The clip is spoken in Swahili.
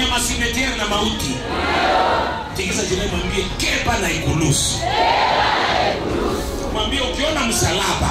msalaba ya masimetiere na mauti. Tikiza jina mwambie kepa na ikulusu mwambie ukiona msalaba